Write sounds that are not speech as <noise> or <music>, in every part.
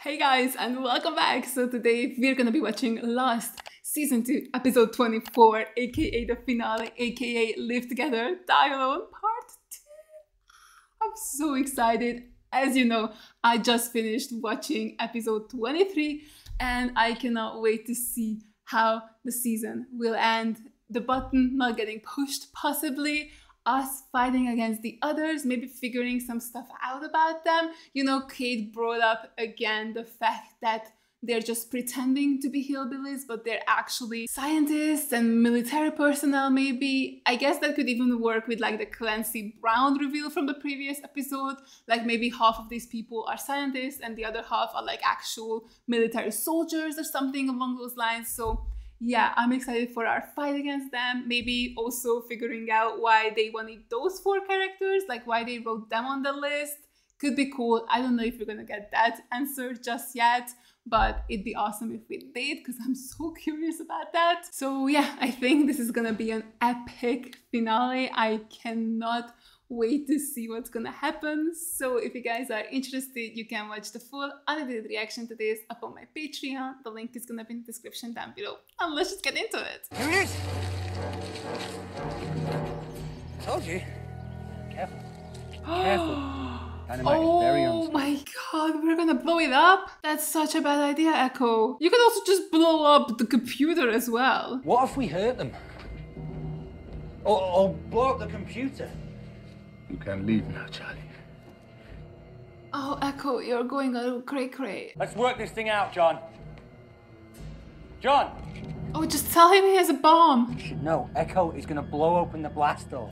Hey guys, and welcome back. So today we're gonna be watching Lost season 2, episode 24, aka the finale, aka Live Together, Die Alone, part 2. I'm so excited. As you know, I just finished watching episode 23 and I cannot wait to see how the season will end. The button not getting pushed, possibly us fighting against the others, maybe figuring some stuff out about them. You know, Kate brought up again the fact that they're just pretending to be hillbillies, but they're actually scientists and military personnel, maybe. I guess that could even work with like the Clancy Brown reveal from the previous episode. Like maybe half of these people are scientists and the other half are like actual military soldiers or something along those lines. So yeah, I'm excited for our fight against them. Maybe also figuring out why they wanted those four characters, like why they wrote them on the list. Could be cool. I don't know if we're gonna get that answer just yet, but it'd be awesome if we did because I'm so <laughs> curious about that. So, yeah, I think this is gonna be an epic finale. I cannot wait to see what's gonna happen. So if you guys are interested, you can watch the full unedited reaction to this up on my Patreon. The link is gonna be in the description down below. And let's just get into it. Here it is. Told you. Careful. Careful. <gasps> Dynamite Oh my god, we're gonna blow it up? That's such a bad idea, Eko. You could also just blow up the computer as well. What if we hurt them? Or, or blow up the computer? You can leave now, Charlie. Oh, Eko, you're going a little cray cray. Let's work this thing out, John. John! Oh, just tell him he has a bomb. You should know, Eko is gonna blow open the blast door.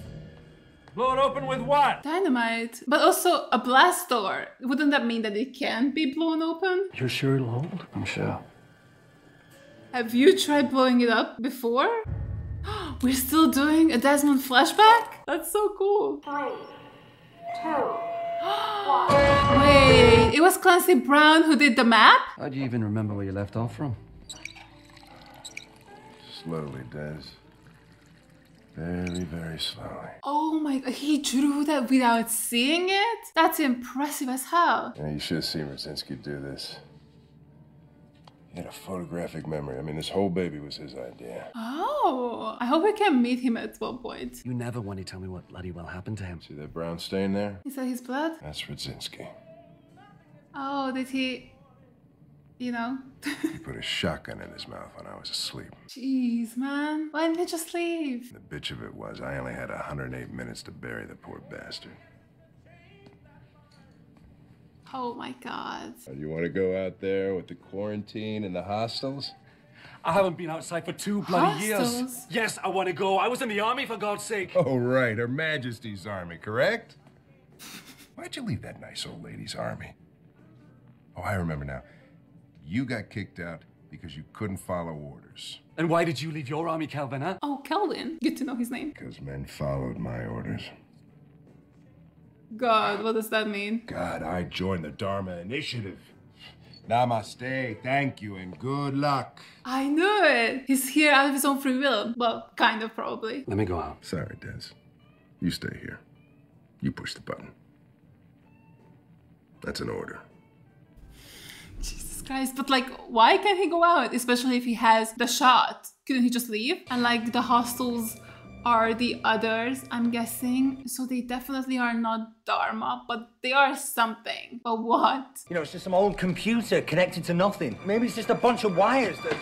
Blow it open with what? Dynamite. But also a blast door. Wouldn't that mean that it can't be blown open? You're sure it'll hold? I'm sure. Have you tried blowing it up before? <gasps> We're still doing a Desmond flashback? That's so cool. Three, two, <gasps> Wait, it was Clancy Brown who did the map? How do you even remember where you left off from? Slowly, Des. Very, very slowly. Oh my god, he drew that without seeing it? That's impressive as hell. Yeah, you should have seen Radzinsky do this. He had a photographic memory. I mean, this whole baby was his idea. Oh, I hope we can meet him at one point. You never want to tell me what bloody well happened to him. See that brown stain there? Is that his blood? That's Radzinsky. Oh, did he, you know? <laughs> He put a shotgun in his mouth when I was asleep. Jeez, man. Why didn't he just leave? The bitch of it was, I only had 108 minutes to bury the poor bastard. Oh my god. Uh, you want to go out there with the quarantine and the hostiles? I haven't been outside for two bloody Hostiles? years. Yes, I want to go. I was in the army, for God's sake. Oh, right, Her Majesty's Army, correct? Why'd you leave that nice old lady's army? Oh, I remember now. You got kicked out because you couldn't follow orders. And why did you leave your army, Kelvin, huh? Oh, Kelvin. Good to know his name. Because men followed my orders. God, what does that mean? God, I joined the Dharma Initiative. Namaste, thank you, and good luck. I knew it. He's here out of his own free will. Well, kind of, probably. Let me go out. Sorry, Des. You stay here. You push the button. That's an order. Jesus Christ. But, like, why can't he go out? Especially if he has the shot. Couldn't he just leave? And, like, the hostiles are the others, I'm guessing. So they definitely are not Dharma, but they are something. But what? You know, it's just some old computer connected to nothing. Maybe it's just a bunch of wires that.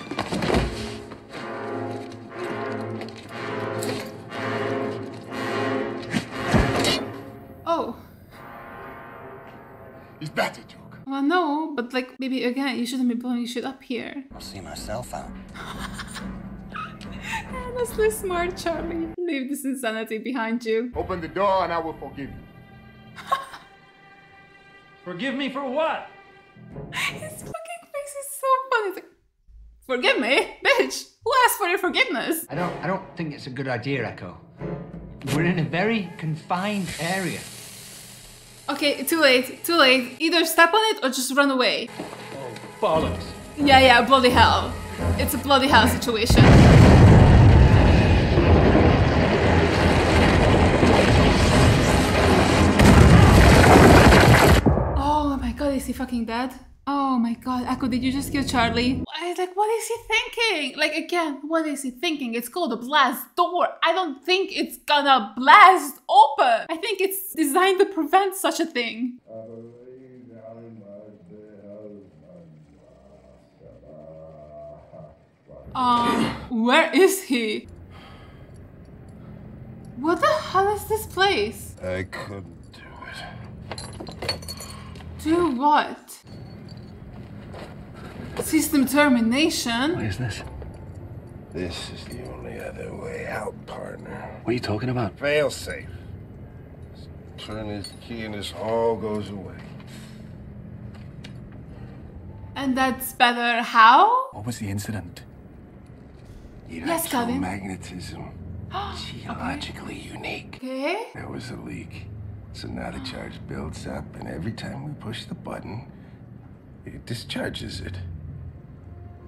Oh. Is that better, joke. Well, no, but like maybe again, you shouldn't be blowing shit up here. I'll see myself out. <laughs> Honestly, smart Charlie. Leave this insanity behind you. Open the door and I will forgive you. <laughs> Forgive me for what? His fucking face is so funny. Like, forgive me, bitch. Who asked for your forgiveness? I don't I don't think it's a good idea, Eko. We're in a very confined area. Okay, too late, too late. Either step on it or just run away. Oh, bollocks. Yeah, yeah, bloody hell. It's a bloody hell situation. Is he fucking dead? Oh my god, Eko, did you just kill Charlie? I was like, what is he thinking? Like, again, what is he thinking? It's called a blast door. I don't think it's gonna blast open. I think it's designed to prevent such a thing. Um, where is he? What the hell is this place? I couldn't do it. Do what? System termination? What is this? This is the only other way out, partner. What are you talking about? Fail safe. Turn this key and this all goes away. And that's better how? What was the incident? Yes, Calvin. Electromagnetism. <gasps> Geologically unique. Okay. There was a leak. So now the charge builds up, and every time we push the button, it discharges it.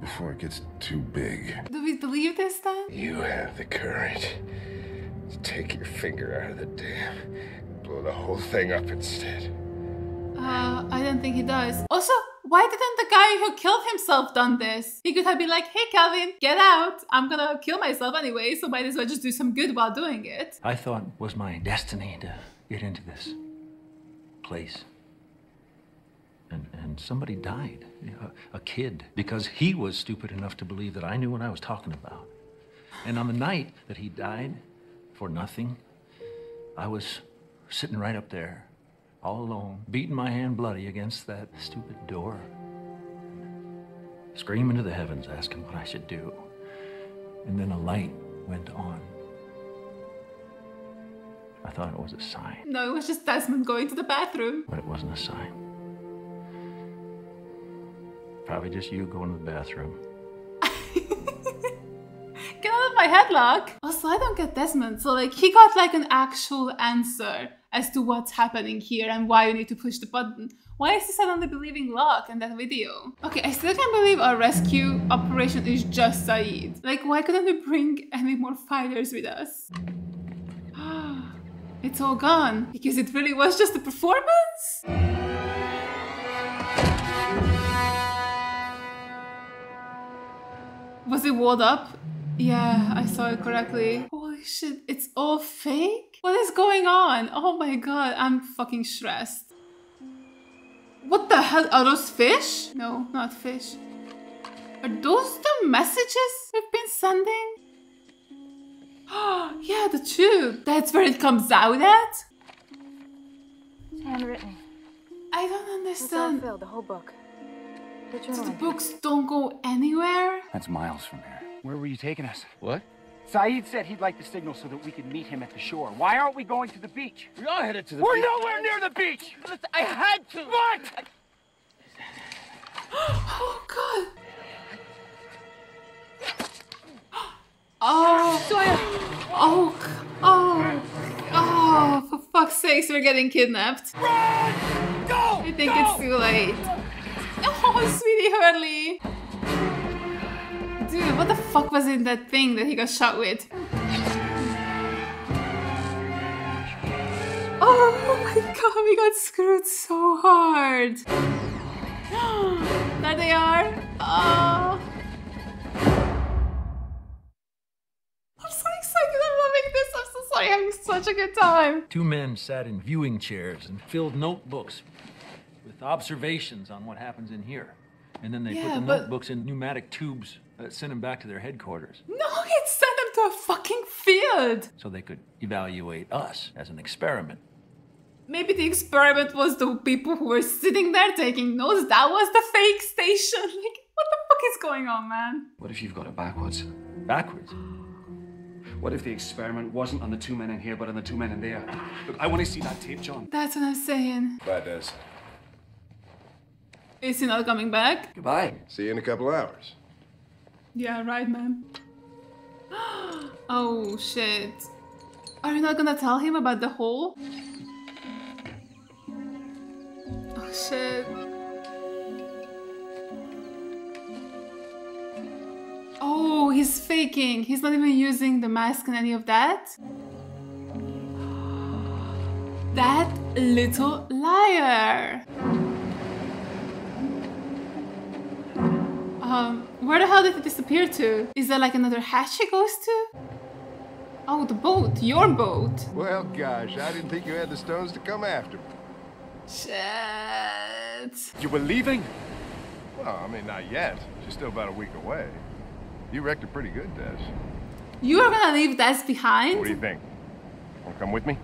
Before it gets too big. Do we believe this then? You have the courage to take your finger out of the dam, and blow the whole thing up instead. Uh, I don't think he does. Also, why didn't the guy who killed himself done this? He could have been like, hey Calvin, get out. I'm gonna kill myself anyway, so might as well just do some good while doing it. I thought it was my destiny to get into this place. And, and somebody died, a, a kid, because he was stupid enough to believe that I knew what I was talking about. And on the night that he died, for nothing, I was sitting right up there, all alone, beating my hand bloody against that stupid door, screaming to the heavens, asking what I should do. And then a light went on. I thought it was a sign, No, it was just Desmond going to the bathroom. but it wasn't a sign. Probably just you going to the bathroom. <laughs> Get out of my headlock. Also, I don't get Desmond. So, like, he got like an actual answer as to what's happening here and why you need to push the button. Why is he suddenly believing Locke in that video? Okay, I still can't believe our rescue operation is just Sayid. Like, why couldn't we bring any more fighters with us? It's all gone because it really was just a performance? Was it walled up? Yeah, I saw it correctly. Holy shit, it's all fake? What is going on? Oh my god, I'm fucking stressed. What the hell? Are those fish? No, not fish. Are those the messages we've been sending? <gasps> yeah, the tube. That's where it comes out at? It's handwritten. I don't It's all understand. filled, the whole book. The So the books don't go anywhere? That's miles from here. Where were you taking us? What? Sayid said he'd like the signal so that we could meet him at the shore. Why aren't we going to the beach? We are headed to the We're beach. nowhere near the beach! Listen, I had to. What? <gasps> Oh god. Oh, oh, oh, oh, for fuck's sakes, we're getting kidnapped. Run! Go! I think Go! it's too late. <laughs> Oh, sweetie Hurley. Dude, what the fuck was in that thing that he got shot with? Oh my god, we got screwed so hard. <gasps> there they are. Oh. I'm so excited. I'm loving this. I'm so sorry. Having such a good time. Two men sat in viewing chairs and filled notebooks with observations on what happens in here. And then they Yeah, put the but- notebooks in pneumatic tubes that sent them back to their headquarters No, it sent them to a fucking field. so they could evaluate us as an experiment. Maybe the experiment was the people who were sitting there taking notes. That was the fake station. <laughs> Like, what the fuck is going on, man? What if you've got it backwards? Backwards. What if the experiment wasn't on the two men in here, but on the two men in there? Look, I want to see that tape, John. That's what I'm saying. Bye, Des. Is he not coming back? Goodbye. See you in a couple hours. Yeah, right, man. <gasps> oh shit. Are you not gonna tell him about the hole? Oh shit. Oh, he's faking. He's not even using the mask and any of that. <gasps> That little liar. Um, where the hell did it disappear to? Is there like another hatch he goes to? Oh, the boat. Your boat. Well, gosh, I didn't think you had the stones to come after me. Shit. You were leaving? Well, I mean, not yet. She's still about a week away. You wrecked her pretty good, Des. You are gonna leave Des behind? What do you think? Want to come with me?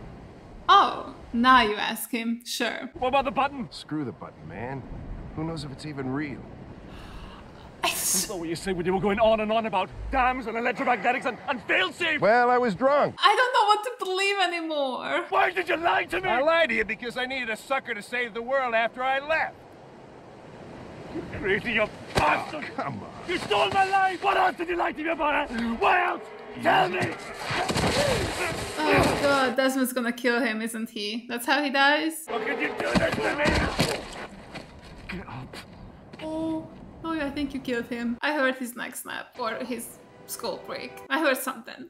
Oh, now you ask him. Sure. What about the button? Screw the button, man. Who knows if it's even real? That's not what you said when you were going on and on about dams and electromagnetics and, and failsafe. Well, I was drunk. I don't know what to believe anymore. Why did you lie to me? I lied to you because I needed a sucker to save the world after I left. Crazy, you bastard! Come on. You stole my life! What else did you like to me about? huh? Why else? Tell me! Oh god, Desmond's gonna kill him, isn't he? That's how he dies? How could you do this to me? Get up. Oh, oh yeah, I think you killed him. I heard his neck snap or his skull break. I heard something.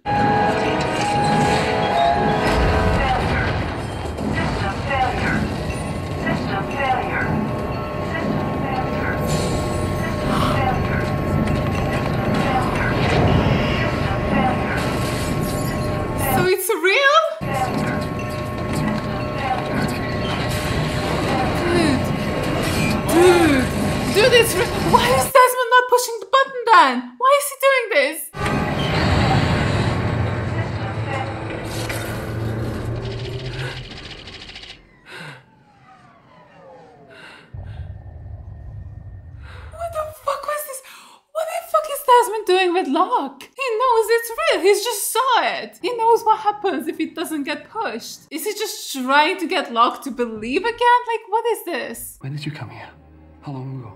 Trying to get Locke to believe again? Like, what is this? When did you come here? How long ago?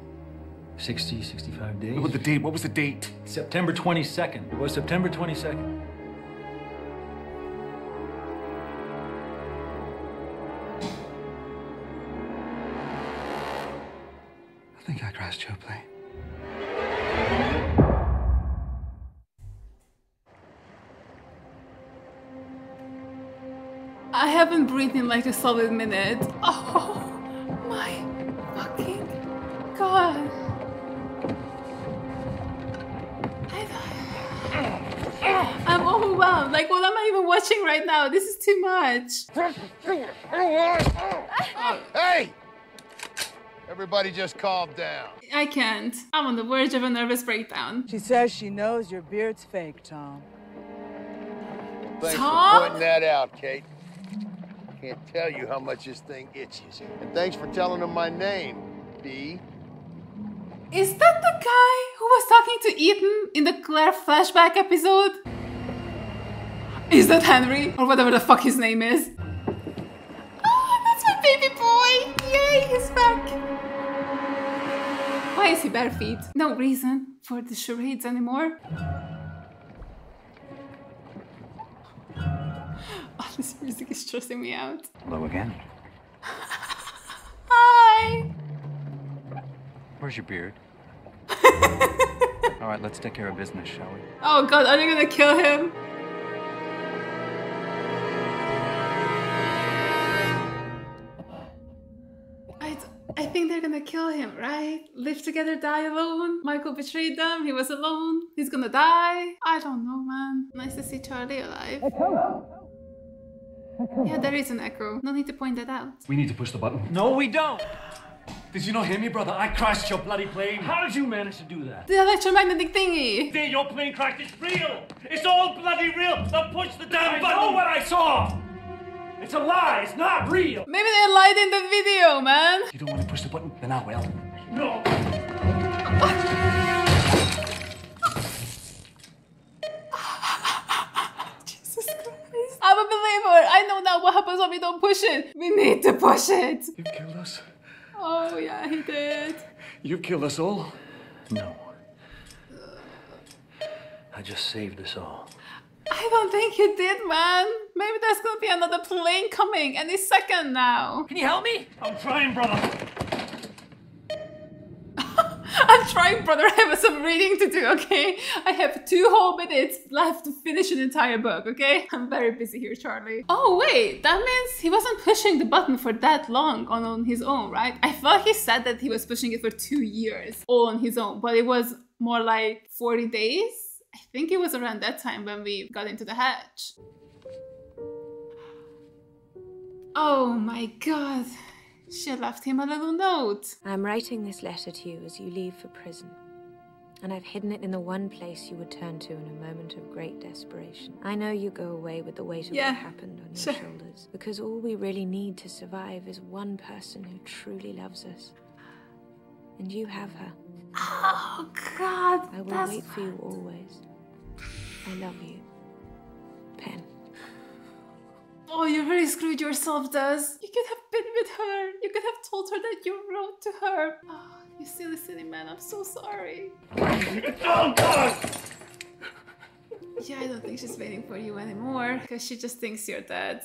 60, 65 days. What was the date? What was the date? September 22nd. It was September 22nd. I think I crashed your plane. I haven't breathed in like a solid minute. Oh my fucking god. I- I'm overwhelmed. Like, what am I even watching right now? This is too much. Hey! Everybody just calm down. I can't. I'm on the verge of a nervous breakdown. She says she knows your beard's fake, Tom. Thanks Tom? for pointing that out, Kate. Can't tell you how much this thing itches. And thanks for telling him my name, B. Is that the guy who was talking to Ethan in the Claire flashback episode? Is that Henry? Or whatever the fuck his name is? Oh, that's my baby boy! Yay, he's back! Why is he bare feet? No reason for the charades anymore. This music is stressing me out. Hello again. Hi! Where's your beard? <laughs> All right, let's take care of business, shall we? Oh god, are they gonna kill him? I, I think they're gonna kill him, right? Live together, die alone. Michael betrayed them, he was alone. He's gonna die. I don't know, man. Nice to see Charlie alive. Yeah, there is an echo. No need to point that out. We need to push the button. No, we don't. Did you not hear me, brother? I crashed your bloody plane. How did you manage to do that? The electromagnetic thingy! There, your plane cracked. It's real. It's all bloody real. Now push the damn I button. know what I saw. It's a lie. It's not real. Maybe they lied in the video, man! You don't want to push the button? Then I will. No. I'm a believer! I know now what happens when we don't push it! We need to push it! You killed us. Oh, yeah, he did. You killed us all. No. I just saved us all. I don't think you did, man. Maybe there's gonna be another plane coming any second now. Can you help me? I'm trying, brother. <laughs> I'm trying, brother. I have some reading to do, okay? I have two whole minutes left to finish an entire book, okay? I'm very busy here, Charlie. Oh, wait, that means he wasn't pushing the button for that long on, on his own, right? I thought he said that he was pushing it for two years all on his own, but it was more like 40 days. I think it was around that time when we got into the hatch. Oh my god. She left him a little note. I'm writing this letter to you as you leave for prison. And I've hidden it in the one place you would turn to in a moment of great desperation. I know you go away with the weight of Yeah, what happened on your sure. shoulders. Because all we really need to survive is one person who truly loves us. And you have her. Oh god. I will wait for you always. I love you. Oh, you really screwed yourself, Daz. You could have been with her. You could have told her that you wrote to her. Oh, you silly, silly man. I'm so sorry. Oh, God! Yeah, I don't think she's waiting for you anymore because she just thinks you're dead.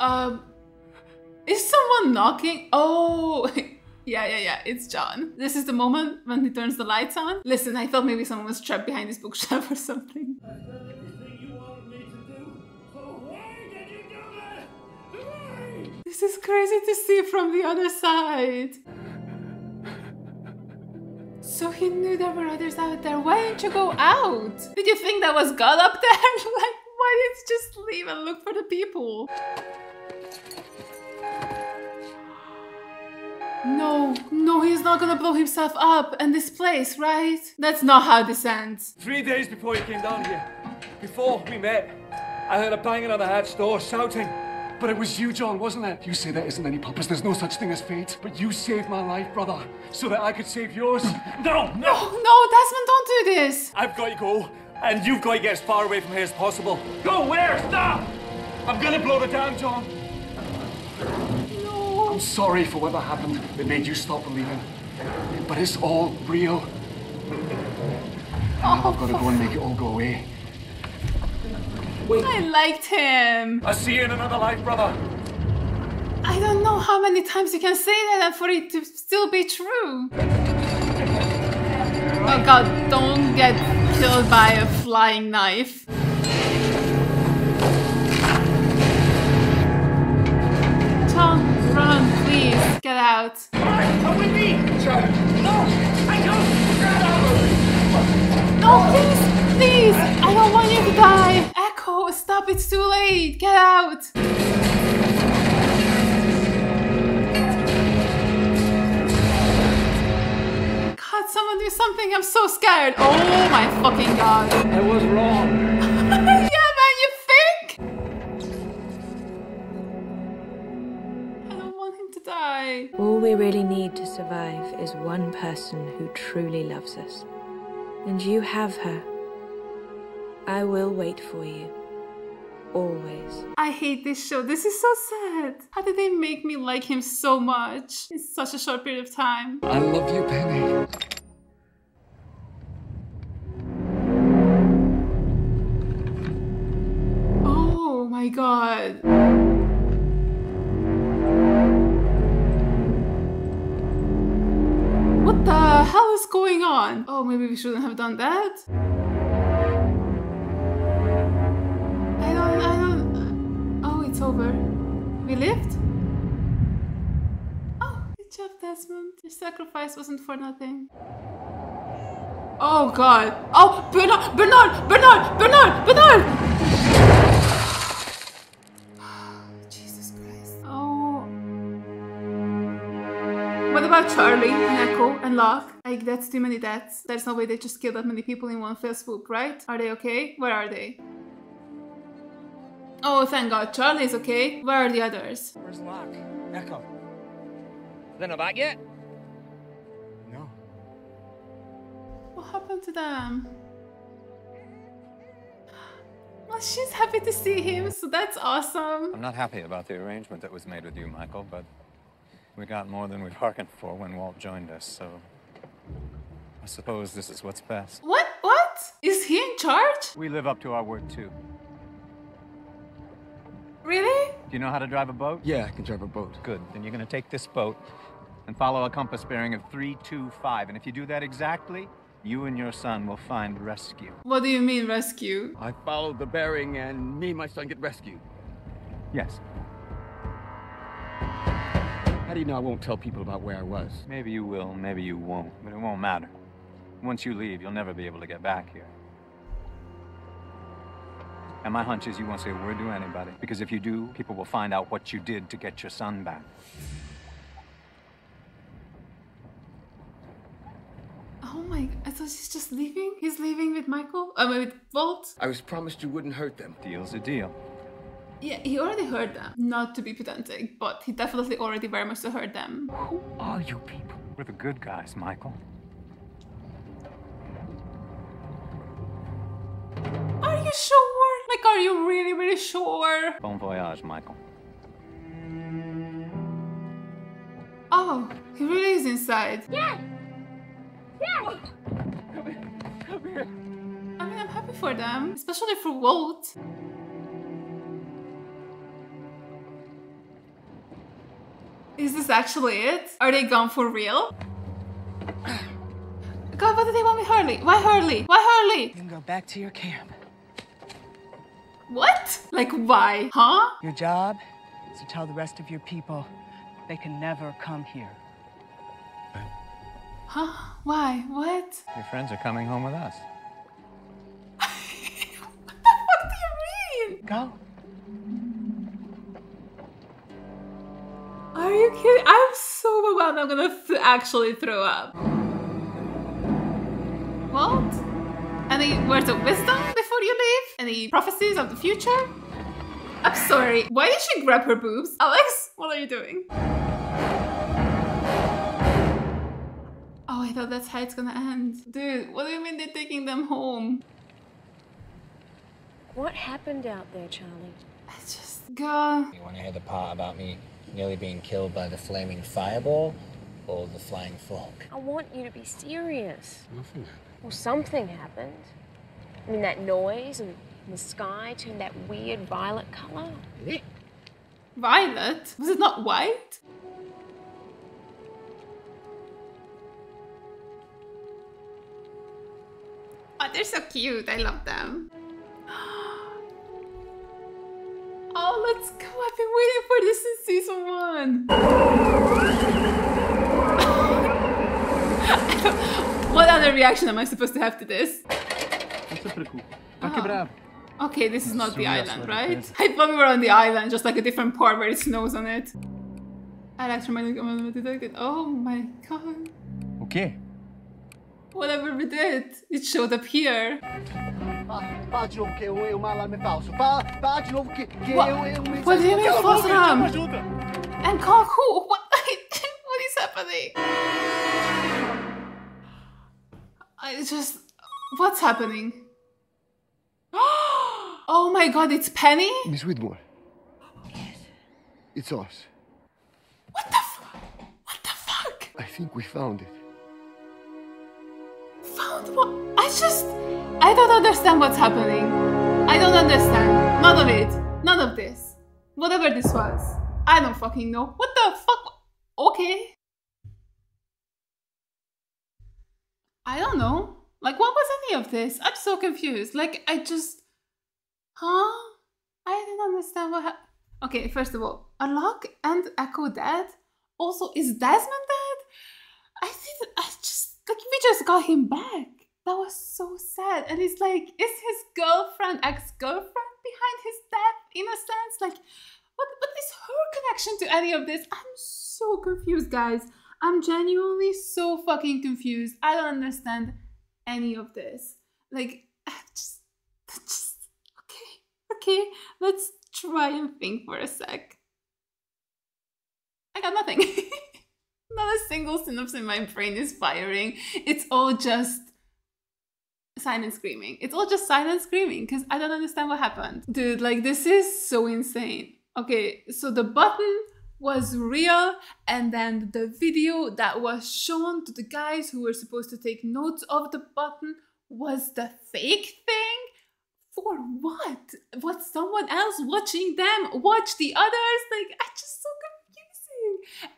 Um, is someone knocking? Oh, <laughs> yeah, yeah, yeah, it's John. This is the moment when he turns the lights on. Listen, I thought maybe someone was trapped behind this bookshelf <laughs> or something. This is crazy to see from the other side. So he knew there were others out there. Why didn't you go out? Did you think that was God up there? <laughs> like, why didn't you just leave and look for the people? No, no, he's not gonna blow himself up and this place, right? That's not how this ends. Three days before you came down here, before we met, I heard a banging on the hatch door, shouting. But it was you, John, wasn't it? You say there isn't any purpose, there's no such thing as fate. But you saved my life, brother, so that I could save yours. No, no! No, no, Desmond, don't do this. I've got to go, and you've got to get as far away from here as possible. Go where? Stop! I'm gonna blow the dam, John. I'm sorry for whatever happened that made you stop believing. But it's all real. I've got to go and make it all go away. Wait. I liked him. I'll see you in another life, brother. I don't know how many times you can say that and for it to still be true. Oh god, don't get killed by a flying knife. Get out. Come with me! No! I don't! No, please, please, I don't want you to die. Eko, stop, it's too late, get out. God, someone do something, I'm so scared. Oh my fucking god. I was wrong. To. All we really need to survive is one person who truly loves us. And you have her. I will wait for you. Always. I hate this show. This is so sad. How did they make me like him so much in such a short period of time? I love you, Penny. Oh my god. The hell is going on? Oh, maybe we shouldn't have done that. I don't, I don't. Oh, it's over. We lived? Oh, good job, Desmond. Your sacrifice wasn't for nothing. Oh god. Oh, Bernard, Bernard, Bernard, Bernard, Bernard! About Charlie and Eko and Locke? Like, that's too many deaths. There's no way they just killed that many people in one fell swoop, right? Are they okay? Where are they? Oh, thank God. Charlie's okay. Where are the others? Where's Locke? Eko. They're not back yet? No. What happened to them? Well, she's happy to see him, so that's awesome. I'm not happy about the arrangement that was made with you, Michael, but we got more than we bargained for when Walt joined us, so I suppose this is what's best. What? What? Is he in charge? We live up to our word, too. Really? Do you know how to drive a boat? Yeah, I can drive a boat. Good. Then you're going to take this boat and follow a compass bearing of 325. And if you do that exactly, you and your son will find rescue. What do you mean rescue? I followed the bearing and me and my son get rescued. Yes. How do you know I won't tell people about where I was? Maybe you will, maybe you won't, but it won't matter. Once you leave, you'll never be able to get back here. And my hunch is you won't say a word to anybody, because if you do, people will find out what you did to get your son back. Oh my, I thought he's just leaving. He's leaving with Michael? I mean, with Walt? I was promised you wouldn't hurt them. Deal's a deal. Yeah, he already heard them. Not to be pedantic, but he definitely already very much heard them. Who are you people? We're the good guys, Michael. Are you sure? Like, are you really, really sure? Bon voyage, Michael. Oh, he really is inside. Yes! Yes! Come here. I mean, I'm happy for them, especially for Walt. Is this actually it? Are they gone for real? <coughs> God, what do they want with Hurley? Why Hurley? Why Hurley? You can go back to your camp. What? Like, why? Huh? Your job is to tell the rest of your people they can never come here. Huh? Why? What? Your friends are coming home with us. <laughs> What do you mean? Go. Are you kidding? I'm so overwhelmed. I'm gonna th- actually throw up. What? Any words of wisdom before you leave? Any prophecies of the future? I'm sorry. Why did she grab her boobs? Alex, what are you doing? Oh, I thought that's how it's gonna end. Dude, what do you mean they're taking them home? What happened out there, Charlie? I just go. You want to hear the part about me nearly being killed by the flaming fireball or the flying fork? I want you to be serious. Nothing. happened. Well, something happened. I mean, that noise and the sky turned that weird violet color. Violet? Was it not white? Oh, they're so cute. I love them. Been waiting for this since season one. <laughs> what other reaction am I supposed to have to this? Oh. Okay, this is not the island, right? <laughs> I thought we were on the island, just like a different part where it snows on it. I like to remind detected. Oh my god. Okay. Whatever we did, it showed up here. Fala de novo que eu, eu, um alarme falso. Fala, fala de novo que, que What? eu, eu, um What do you mean, Cala a boca, Fosram? chama ajuda. And call who? <laughs> What? <laughs> what is happening? I just. What's happening? <gasps> Oh my god, it's Penny? Miss Widmore. It's ours. What the fuck? What the fuck? I think we found it. I just. I don't understand what's happening. I don't understand. None of it. None of this. Whatever this was. I don't fucking know. What the fuck? Okay. I don't know. Like, what was any of this? I'm so confused. Like, I just. Huh? I didn't understand what happened. Okay, first of all, are Locke and Eko dead? Also, is Desmond dead? I didn't. I just. Like, we just got him back. That was so sad. And it's like, is his girlfriend, ex girlfriend, behind his death in a sense? Like, what, what is her connection to any of this? I'm so confused, guys. I'm genuinely so fucking confused. I don't understand any of this. Like, <sighs> just, just okay, okay. Let's try and think for a sec. I got nothing. <laughs> Not a single synapse in my brain is firing. It's all just silent screaming. It's all just silent screaming because I don't understand what happened. Dude, like, this is so insane. Okay, so the button was real, and then the video that was shown to the guys who were supposed to take notes of the button was the fake thing. for what? Was someone else watching them watch the others? Like, I just confusing.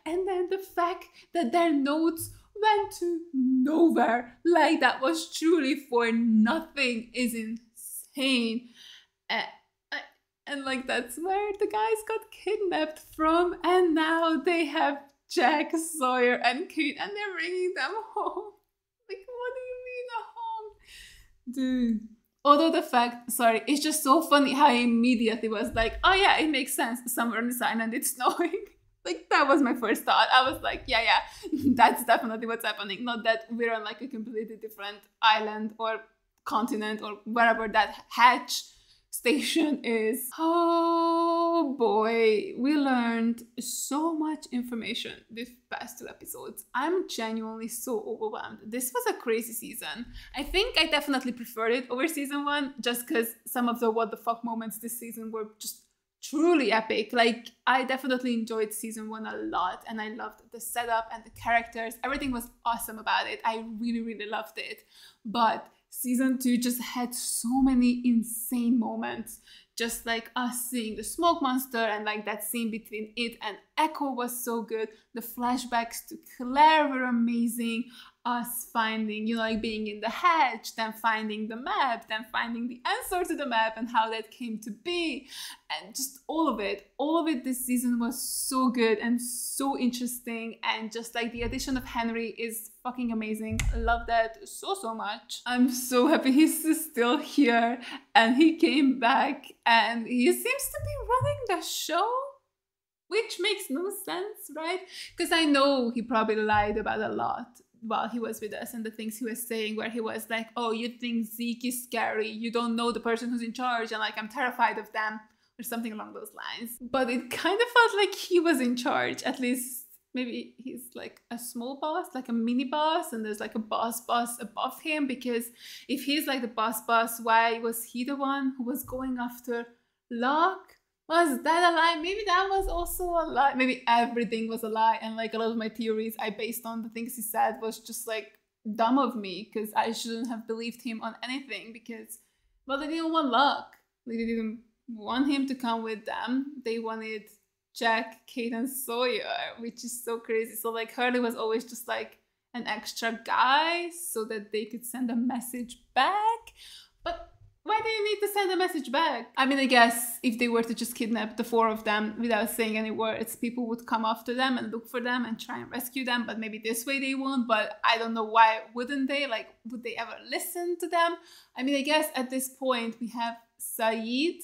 And then the fact that their notes went to nowhere, like that was truly for nothing, is insane. And, and like that's where the guys got kidnapped from, and now they have Jack, Sawyer, and Kate, and they're bringing them <laughs> home. Like, what do you mean a home? Dude. Although the fact, sorry, it's just so funny how immediately was like, oh yeah, it makes sense. Somewhere on this island it's <laughs> snowing. Like that was my first thought. I was like, yeah, yeah, <laughs> that's definitely what's happening. Not that we're on like a completely different island or continent or wherever that hatch station is. Oh boy, we learned so much information this past two episodes. I'm genuinely so overwhelmed. This was a crazy season. I think I definitely preferred it over season one just because some of the what the fuck moments this season were just truly epic. Like, I definitely enjoyed season one a lot and I loved the setup and the characters. Everything was awesome about it. I really, really loved it. But season two just had so many insane moments just like us seeing the smoke monster and like that scene between it and Eko was so good the flashbacks to claire were amazing us finding, you know, like being in the hedge, then finding the map, then finding the answer to the map and how that came to be. And just all of it, all of it this season was so good and so interesting. And just like the addition of Henry is fucking amazing. I love that so, so much. I'm so happy <laughs> he's still here and he came back and he seems to be running the show which makes no sense, right? Because I know he probably lied about a lot while he was with us and the things he was saying where he was like oh you think zeke is scary? You don't know the person who's in charge and like i'm terrified of them or something along those lines. But it kind of felt like he was in charge at least maybe he's like a small boss like a mini boss and there's like a boss boss above him because if he's like the boss boss why was he the one who was going after locke was that a lie? Maybe that was also a lie. Maybe everything was a lie. And like a lot of my theories I based on the things he said was just like dumb of me because I shouldn't have believed him on anything because, well, they didn't want Locke. They didn't want him to come with them. They wanted Jack, Kate, and Sawyer, which is so crazy. So like Hurley was always just like an extra guy so that they could send a message back. But why do you need to send a message back? I mean, I guess if they were to just kidnap the four of them without saying any words, people would come after them and look for them and try and rescue them. But maybe this way they won't. But I don't know why wouldn't they? Like, would they ever listen to them? I mean, I guess at this point we have Sayid,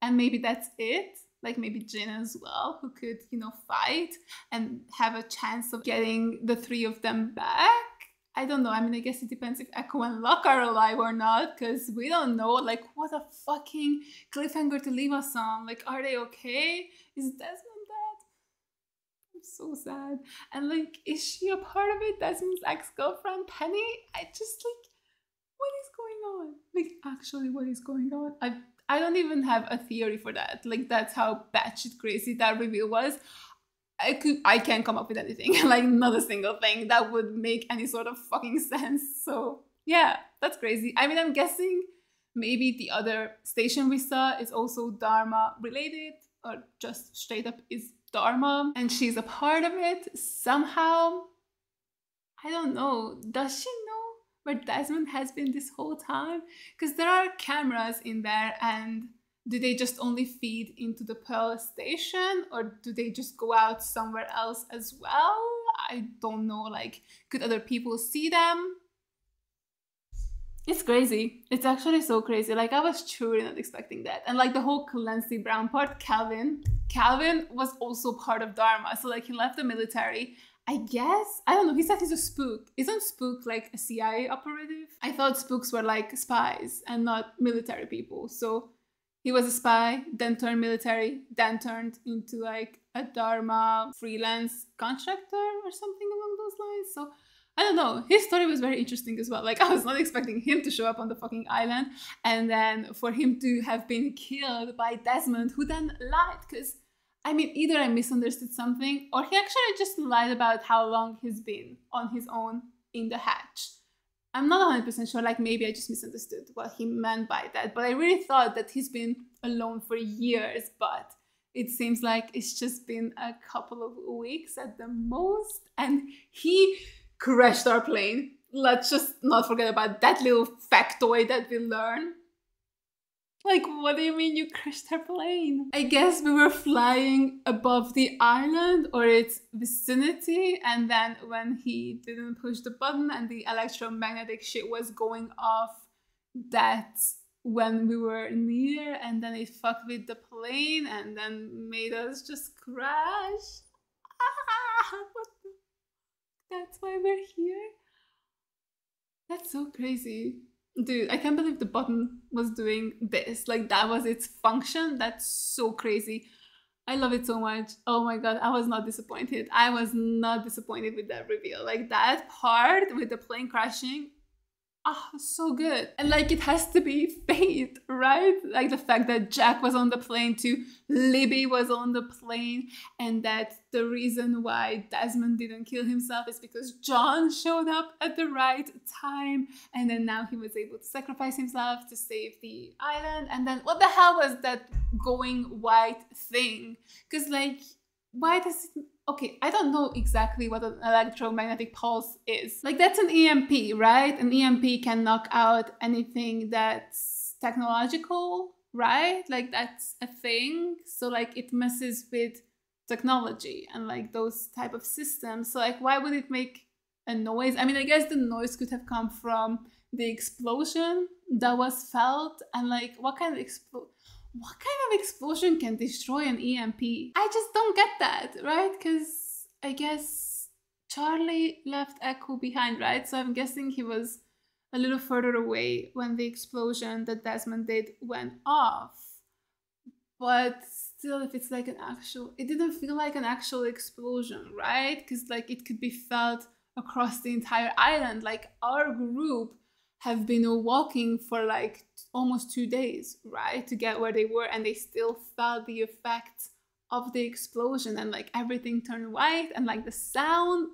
and maybe that's it. Like maybe Jin as well, who could, you know, fight and have a chance of getting the three of them back. I don't know. I mean, I guess it depends if Eko and Locke are alive or not, because we don't know. Like, what a fucking cliffhanger to leave us on. Like, are they okay? Is Desmond dead? I'm so sad. And like, is she a part of it? Desmond's ex-girlfriend, Penny? I just like, what is going on? Like, actually, what is going on? I I don't even have a theory for that. Like, that's how batshit crazy that reveal was. I could I can't come up with anything <laughs> like not a single thing that would make any sort of fucking sense. So yeah, that's crazy. I mean, I'm guessing maybe the other station we saw is also Dharma related or just straight up is Dharma and she's a part of it somehow. I don't know. Does she know where Desmond has been this whole time? Because there are cameras in there and do they just only feed into the Pearl station or do they just go out somewhere else as well? I don't know. Like, could other people see them? It's crazy. It's actually so crazy. Like, I was truly not expecting that. And like the whole Clancy Brown part, Calvin, Calvin was also part of Dharma. So, like, he left the military. I guess, I don't know, he said he's a spook. Isn't spook like a CIA operative? I thought spooks were like spies and not military people. So, he was a spy, then turned military, then turned into like a Dharma freelance contractor or something along those lines. So I don't know. His story was very interesting as well. Like <laughs> I was not expecting him to show up on the fucking island and then for him to have been killed by Desmond, who then lied. Because I mean, either I misunderstood something or he actually just lied about how long he's been on his own in the hatch. I'm not 100% sure, like maybe I just misunderstood what he meant by that, but I really thought that he's been alone for years, but it seems like it's just been a couple of weeks at the most, and he crashed our plane. Let's just not forget about that little factoid that we learn. Like, what do you mean you crashed our plane? I guess we were flying above the island or its vicinity, and then when he didn't push the button and the electromagnetic shit was going off, that's when we were near, and then it fucked with the plane and then made us just crash. Ah, that's why we're here. That's so crazy. Dude, I can't believe the button was doing this. Like, that was its function. That's so crazy. I love it so much. Oh my god, I was not disappointed. I was not disappointed with that reveal. Like, that part with the plane crashing, oh, so good. And like it has to be <laughs> fate, right? Like the fact that Jack was on the plane too, Libby was on the plane, and that the reason why Desmond didn't kill himself is because John showed up at the right time, and then now he was able to sacrifice himself to save the island. And then what the hell was that going white thing? Because like why does it okay, I don't know exactly what an electromagnetic pulse is. Like that's an EMP, right? An EMP can knock out anything that's technological, right? Like that's a thing. So like it messes with technology and like those type of systems. So like why would it make a noise? I mean, I guess the noise could have come from the explosion that was felt and like what kind of explosion what kind of explosion can destroy an EMP? I just don't get that, right? Because I guess Charlie left Eko behind, right? So I'm guessing he was a little further away when the explosion that Desmond did went off. But still, if it's like an actual, it didn't feel like an actual explosion, right? Because like it could be felt across the entire island. Like our group have been walking for like almost two days, right, to get where they were, and they still felt the effects of the explosion and like everything turned white and like the sound.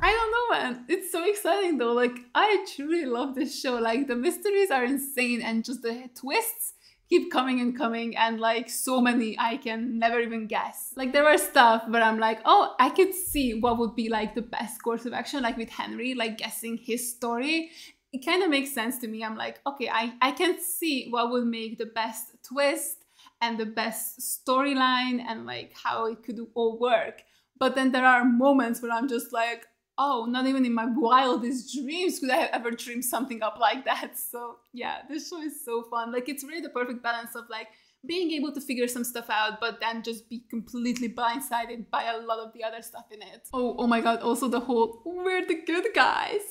I don't know, man. It's so exciting though. Like, I truly love this show. Like, the mysteries are insane and just the twists keep coming and coming and like so many I can never even guess. Like there were stuff where I'm like, oh, I could see what would be like the best course of action, like with Henry, like guessing his story. It kind of makes sense to me. I'm like, okay, I, I can see what would make the best twist and the best storyline and like how it could all work. But then there are moments where I'm just like, oh, not even in my wildest dreams could I have ever dreamed something up like that. <laughs> So yeah, this show is so fun. Like it's really the perfect balance of like being able to figure some stuff out, but then just be completely blindsided by a lot of the other stuff in it. Oh, oh my god, also the whole we're the good guys.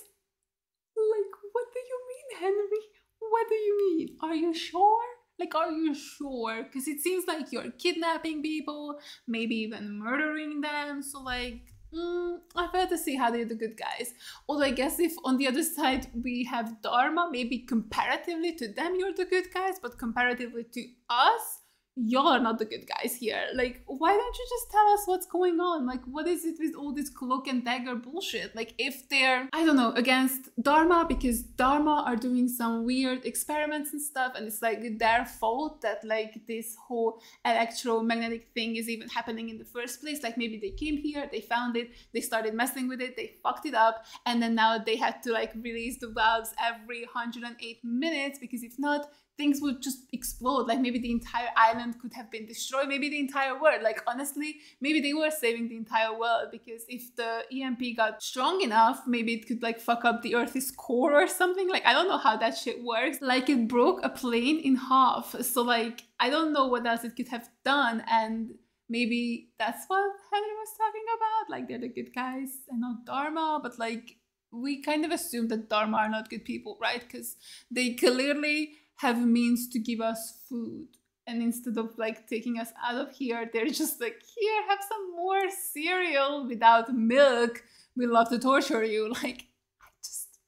Like, what do you mean, Henry? What do you mean? Are you sure? Like, are you sure? Because it seems like you're kidnapping people, maybe even murdering them. So, like, Mm, I to see how they're the good guys. Although I guess if on the other side we have Dharma, maybe comparatively to them you're the good guys, but comparatively to us, y'all are not the good guys here. Like, why don't you just tell us what's going on? Like, what is it with all this cloak and dagger bullshit? Like, if they're, I don't know, against Dharma because Dharma are doing some weird experiments and stuff, and it's like their fault that like this whole electromagnetic thing is even happening in the first place. Like, maybe they came here, they found it, they started messing with it, they fucked it up, and then now they had to like release the valves every 108 minutes because if not, things would just explode. Like maybe the entire island could have been destroyed, maybe the entire world. Like honestly, maybe they were saving the entire world because if the EMP got strong enough, maybe it could like fuck up the Earth's core or something. Like I don't know how that shit works. Like it broke a plane in half. So like I don't know what else it could have done and maybe that's what Henry was talking about. Like they're the good guys and not Dharma, but like we kind of assume that Dharma are not good people, right? Because they clearly have means to give us food. And instead of like taking us out of here, they're just like, here, have some more cereal without milk. We love to torture you. <laughs> Like, I just,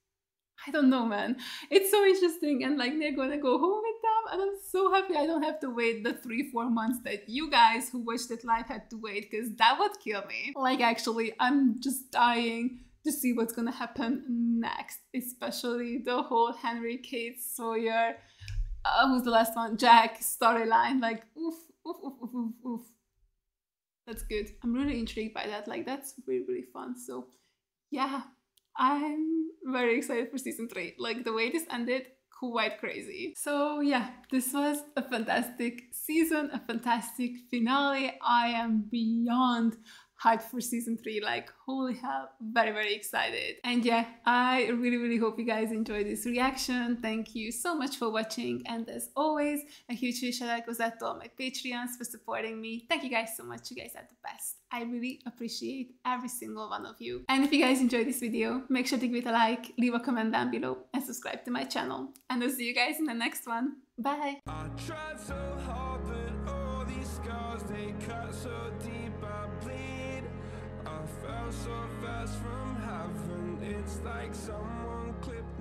I don't know, man. It's so interesting. And like, they're gonna go home with them. And I'm so happy I don't have to wait the three, four months that you guys who watched it live had to wait because that would kill me. Like, actually, I'm just dying to see what's gonna happen next, especially the whole Henry Kate Sawyer, uh, who's the last one, Jack storyline. Like, oof, oof, oof, oof, oof, oof. That's good. I'm really intrigued by that. Like, that's really, really fun. So, yeah, I'm very excited for season three. Like, the way this ended, quite crazy. So yeah, this was a fantastic season, a fantastic finale. I am beyond hyped for season three. Like, holy hell, very, very excited. And yeah, I really, really hope you guys enjoyed this reaction. Thank you so much for watching. And as always, a huge, shout out goes out to all my Patreons for supporting me. Thank you guys so much. You guys are the best. I really appreciate every single one of you. And if you guys enjoyed this video, make sure to give it a like, leave a comment down below, and subscribe to my channel. And I'll see you guys in the next one. Bye! So fast from heaven. It's like someone clipped